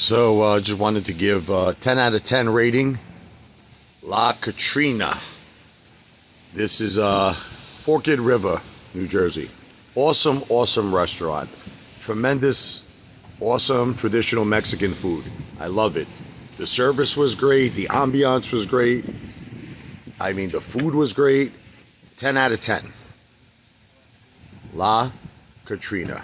So uh, just wanted to give a 10 out of 10 rating. La Catrina. This is uh, Forked River, New Jersey. Awesome, awesome restaurant. Tremendous, awesome traditional Mexican food. I love it. The service was great. The ambiance was great. I mean, the food was great. 10 out of 10. La Catrina.